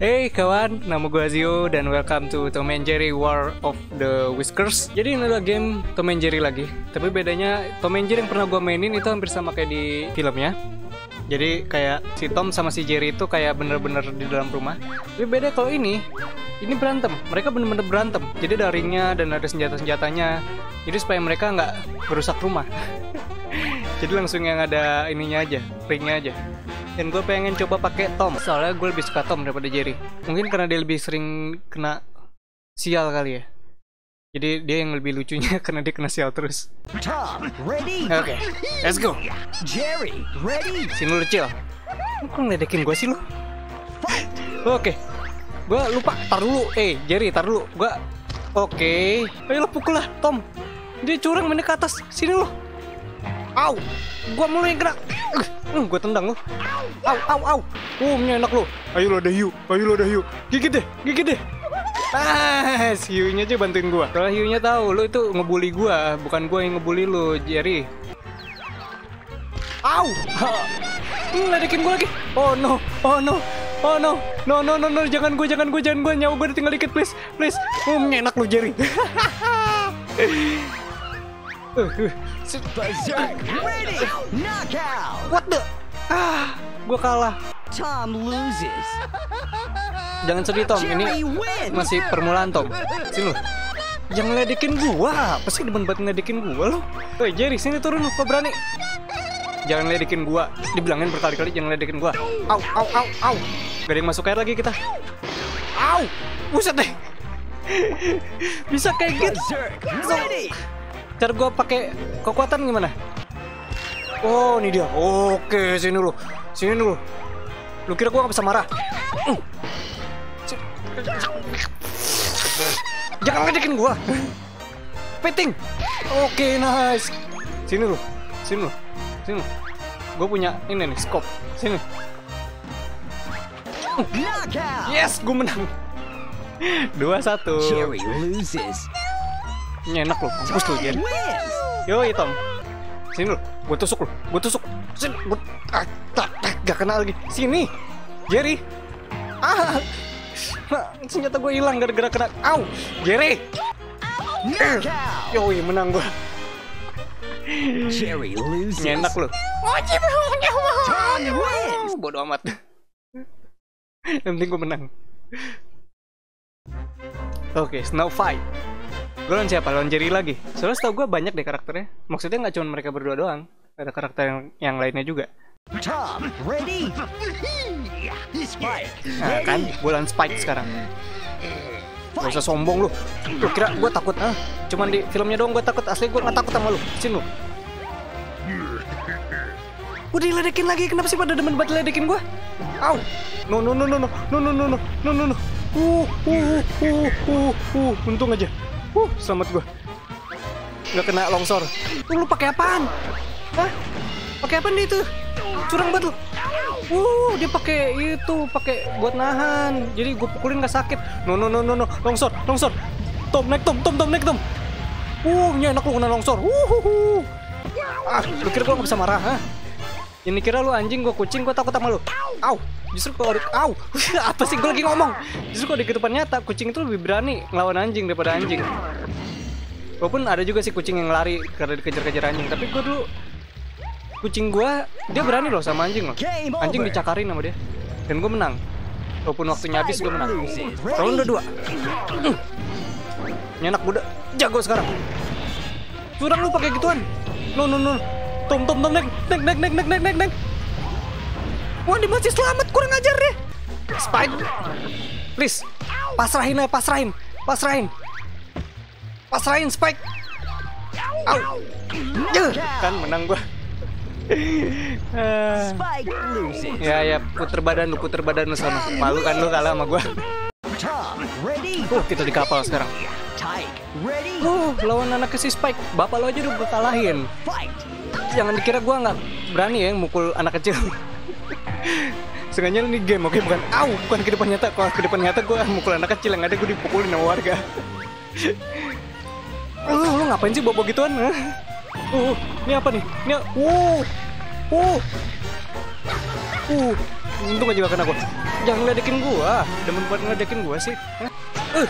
Hey kawan, nama gue Azio dan welcome to Tom and Jerry War of the Whiskers. Jadi ini adalah game Tom and Jerry lagi. Tapi bedanya Tom and Jerry yang pernah gue mainin itu hampir sama kayak di filmnya. Jadi kayak si Tom sama si Jerry itu kayak bener-bener di dalam rumah. Tapi beda kalau ini, ini berantem. Mereka bener-bener berantem. Jadi ada ringnya dan ada senjata-senjatanya. Jadi supaya mereka nggak merusak rumah. Jadi langsung yang ada ininya aja, ringnya aja dan gue pengen coba pakai Tom. Soalnya gue lebih suka Tom daripada Jerry. Mungkin karena dia lebih sering kena sial kali ya. Jadi dia yang lebih lucunya karena dia kena sial terus. Tom, ready? oke okay, let's go. Jerry, ready? sini lu kecil kok ngeledekin gue sih lu? Oke okay. gue lupa. Tar dulu. Eh Jerry tar dulu. Gue oke. Okay. ayo lo pukul lah Tom. Dia curang mainnya ke atas. Sini lo Au, gua mulai kena. Uh, gua tendang lu. Au, au, au. Uh, enak lu. Ayo lo Dayu, ayo lo Dayu. Gigit deh, gigit deh. Ah, si Hiunya aja bantuin gua. Kalau Hiunya tahu lu itu ngebully gua, bukan gua yang ngebully lu, Jerry. Au. Hmm, ledekin gua lagi. Oh no, oh no. Oh no, no no no no, jangan gua, jangan gua, jangan gua nyawa gua tinggal dikit please, please. Um, enak lu Jerry. ready? Knockout! What the? Ah, gua kalah. Tom loses. Jangan sedih Tom, ini masih permulaan Tom. Sini lu. Jangan ledekin gua. Apa sih demen banget ngeledekin gua lo? Woi Jerry, sini turun lu, kok berani? Jangan ledekin gua. Dibilangin berkali-kali jangan ledekin gua. Au, au, au, au. Gak ada yang masuk air lagi kita. Au, buset deh. Bisa kayak gitu. Berserk, Cara gua pakai kekuatan gimana? Oh, ini dia. Oke, sini lu. Sini lu. Lu kira gua gak bisa marah? Mm. Si- Jangan ledekin gua. Peting. Oke, nice. Sini lu. Sini lu. Sini lu. Gua punya ini nih, scope. Sini. Yes, gua menang. Dua satu. Jerry loses. Ini enak lu, Jerry. Wins! Yoi Tom Sini lu, gue tusuk lu, gue tusuk Sini, gue ah, tak, tak, gak kena lagi Sini, Jerry Ah, nah, senjata gue hilang gara-gara kena Au, Jerry Knockout! Yoi, menang gue Jerry loses. Nyenak lu Tom wins! Bodoh amat Yang penting gue menang Oke, Snow Fight Gue lawan siapa? Lawan Jerry lagi. Soalnya setahu gue banyak deh karakternya. Maksudnya nggak cuma mereka berdua doang. Ada karakter yang, yang lainnya juga. Tom, ready? Spike, Nah kan, gue lawan Spike sekarang. Gak usah sombong lu. Lu kira gue takut ah? Cuman di filmnya doang gue takut. Asli gue gak takut sama lu. Sini lu. Udah diledekin lagi. Kenapa sih pada demen banget ledekin gue Au. No no no no no. No no no no. No no no. Uh uh uh uh uh. Untung aja Uh selamat gue Gak kena longsor Lu, lu pakai apaan Hah Pakai apaan dia itu Curang banget lu Uh, dia pakai itu, pakai buat nahan. Jadi gue pukulin nggak sakit. No no no no no, longsor, longsor. Tom naik Tom, Tom Tom naik Tom. Uh, ini enak lu kena longsor. Uh, uh, uh. Ah, lu kira gue nggak bisa marah, ha? Ini kira lu anjing, gue kucing, gue takut sama lu. Au, justru kalau di, au, apa sih gue lagi ngomong? Justru kalau di kehidupan nyata, kucing itu lebih berani ngelawan anjing daripada anjing. Walaupun ada juga sih kucing yang lari karena dikejar-kejar anjing, tapi gue dulu kucing gua dia berani loh sama anjing loh. Anjing dicakarin sama dia. Dan gue menang. Walaupun waktunya habis gue menang. Ronde dua. Anak muda jago sekarang. Curang lu pakai gituan. No no no. Tom tom nek nek nek nek nek nek nek nek. Wah dia masih selamat kurang ajar deh. Spike. Please. Pasrahin aja pasrahin. Pasrahin. Pasrahin Spike. Au. Yuh, kan menang gua. Ya ya puter badan lu puter badan lu sana. Malu kan lu kalah sama gua. Tom, ready? Uh kita di kapal sekarang. Uh lawan anak si Spike. Bapak lo aja udah gue kalahin. Jangan dikira gua nggak berani ya mukul anak kecil. Sengaja ini game oke bukan au bukan kehidupan nyata kalau kehidupan nyata gua mukul anak kecil yang ada gue dipukulin sama warga. Lu, lu ngapain sih bobo gituan? Hah? Uh, ini apa nih? Ini uh, uh, uh. Untung aja gak kena gua. jangan ngeledekin gua. Demen buat ngeledekin gua sih. Eh.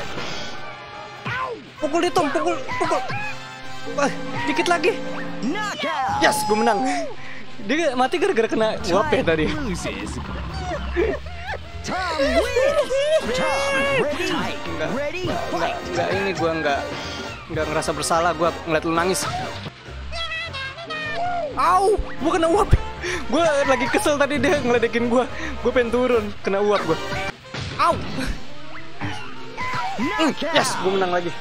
Pukul dia Tom, pukul, pukul. Wah, dikit lagi. Knockout. Yes, gua menang. Dia mati gara-gara kena uap ya tadi. Tom wins. Tom, ready? Enggak. Ready? Enggak, Fight. enggak ini gua enggak enggak ngerasa bersalah gua ngeliat lu nangis. Au, gua kena uap. Gua lagi kesel tadi dia ngeledekin gua. Gua pengen turun, kena uap gua. Au. Knockout. yes, gua menang lagi.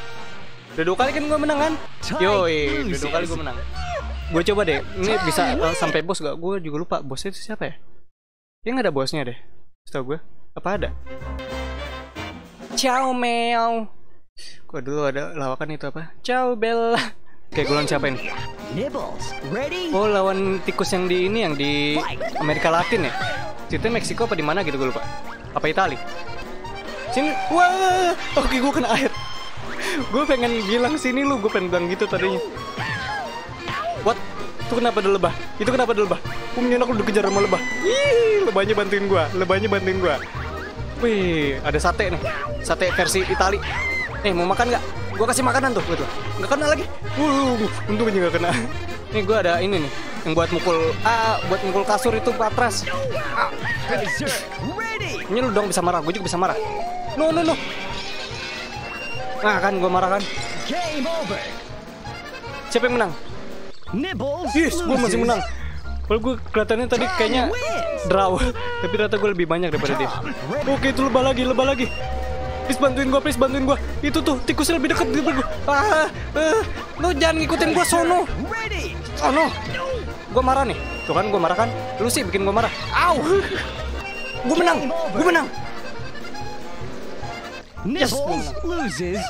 Udah dua kali kan gua menang kan? Yoi, udah dua kali gua menang. Gue coba deh, ini bisa uh, sampai bos gak? Gue juga lupa bosnya itu siapa ya? Ya nggak ada bosnya deh, setahu gue. Apa ada? Ciao meow. Gue dulu ada lawakan itu apa? Ciao Bella. Kayak gue lawan siapa ini? Nibbles. Ready? Oh lawan tikus yang di ini yang di Amerika Latin ya? Ceritanya Meksiko apa di mana gitu gue lupa. Apa Itali? Sini, wah, oke gue kena air. gue pengen bilang sini lu, gue pengen bilang gitu tadinya. Itu kenapa ada lebah? Itu kenapa ada lebah? Um nyenak lu dikejar sama lebah. Ih, lebahnya bantuin gua, lebahnya bantuin gua. Wih, ada sate nih. Sate versi Itali. Nih, mau makan nggak? Gua kasih makanan tuh, gitu. Nggak kena lagi. Uh, untung aja nggak kena. Nih, gua ada ini nih, yang buat mukul ah, buat mukul kasur itu patras. Ah, ini lu dong bisa marah, gue juga bisa marah. No, no, no. Nah, kan gua marah kan. Siapa yang menang? Nibbles Yes, gue masih menang. Kalau gue kelihatannya tadi kayaknya draw, tapi ternyata gue lebih banyak daripada dia. Oke, itu lebah lagi, lebah lagi. Please bantuin gue, please bantuin gue. Itu tuh tikusnya lebih dekat daripada gue. Ah, ah, lu jangan ngikutin gue sono. Sono. Gue marah nih. Tuh kan gue marah kan. Lu sih bikin gue marah. Au. Gue menang. Gue menang. Yes, menang. loses.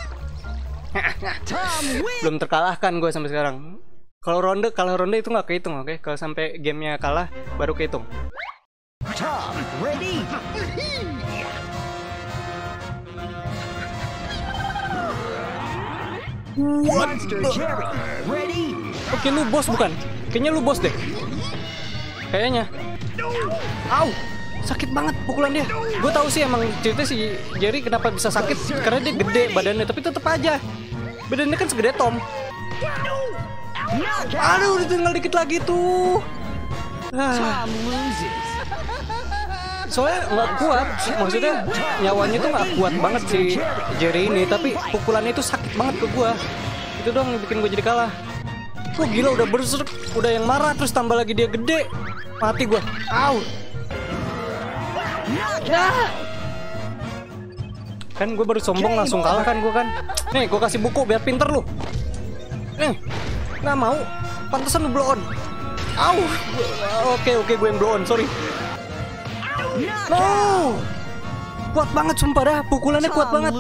Tom wins. Belum terkalahkan gue sampai sekarang. Kalau ronde, kalau ronde itu nggak kehitung, oke? Kalau sampai gamenya kalah, baru kehitung. Tom, ready? Monster Jerry, ready? Oke lu bos bukan? Kayaknya lu bos deh. Kayaknya. Au, sakit banget pukulan dia. Gue tahu sih emang cerita si Jerry kenapa bisa sakit karena dia gede badannya, tapi tetap aja. Badannya kan segede Tom. Aduh, udah tinggal dikit lagi tuh. Ah, soalnya nggak kuat, maksudnya nyawanya tuh nggak kuat banget si Jerry ini, tapi pukulannya itu sakit banget ke gua. Itu dong yang bikin gue jadi kalah. Oh gila udah berserk, udah yang marah terus tambah lagi dia gede. Mati gua. Au. Knockout. Kan gue baru sombong langsung kalah kan gue kan. Nih, gue kasih buku biar pinter lu. Nih, nggak mau. Pantesan lu blow on. Au. Oke oke gue yang blow on, sorry. No. Kuat banget sumpah dah, pukulannya kuat banget.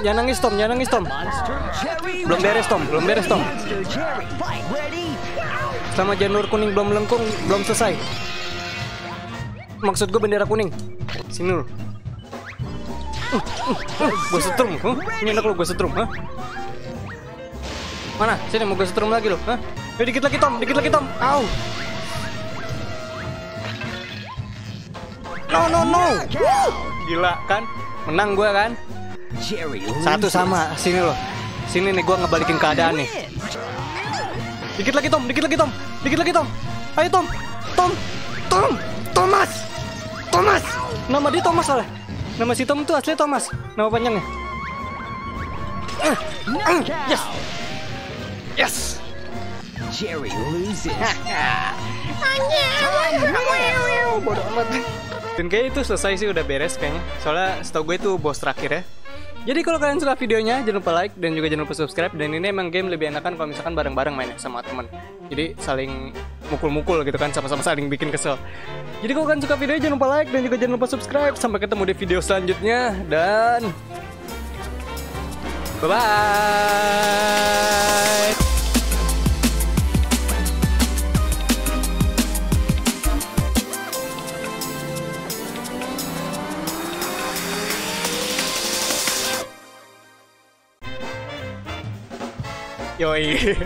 Jangan nangis Tom, jangan nangis Tom. Belum beres Tom, belum beres Tom. Sama janur kuning belum melengkung, belum selesai. Maksud gue bendera kuning. Sini lu. gue setrum, huh? Ini enak lu gue setrum, huh? Mana? Sini mau gue setrum lagi lu, huh? Eh, dikit lagi Tom, dikit lagi Tom. Au. No no no. Gila kan? Menang gue kan? Satu sama. Sini lo. Sini nih gue ngebalikin keadaan nih. Dikit lagi Tom, dikit lagi Tom, dikit lagi Tom. Ayo Tom, Tom, Tom, Thomas, Thomas. Nama dia Thomas soalnya. Nama si Tom itu asli Thomas. Nama panjangnya. Eh, eh, yes, yes. Jerry loses. Bodoh amat. Dan kayak itu selesai sih udah beres kayaknya. Soalnya setahu gue itu bos terakhir ya. Jadi kalau kalian suka videonya jangan lupa like dan juga jangan lupa subscribe dan ini emang game lebih enakan kalau misalkan bareng-bareng mainnya sama teman. Jadi saling mukul-mukul gitu kan sama-sama saling bikin kesel. Jadi kalau kalian suka videonya jangan lupa like dan juga jangan lupa subscribe. Sampai ketemu di video selanjutnya dan bye bye. Yoi.